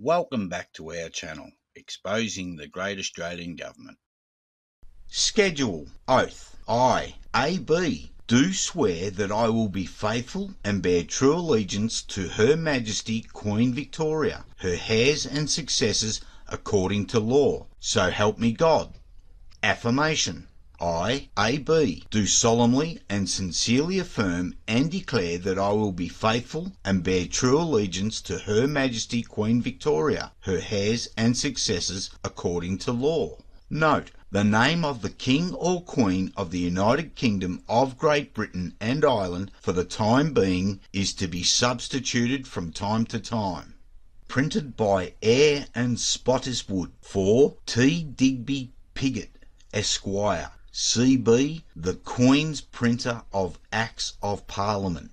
Welcome back to our channel, exposing the great Australian government. Schedule Oath I, AB, do swear that I will be faithful and bear true allegiance to Her Majesty Queen Victoria, her heirs and successors according to law. So help me God. Affirmation I, AB, do solemnly and sincerely affirm and declare that I will be faithful and bear true allegiance to Her Majesty Queen Victoria, her heirs and successors according to law. Note, the name of the King or Queen of the United Kingdom of Great Britain and Ireland for the time being is to be substituted from time to time. Printed by Eyre and Spottiswoode for T. Digby Piggott, Esquire, C.B., the Queen's Printer of Acts of Parliament.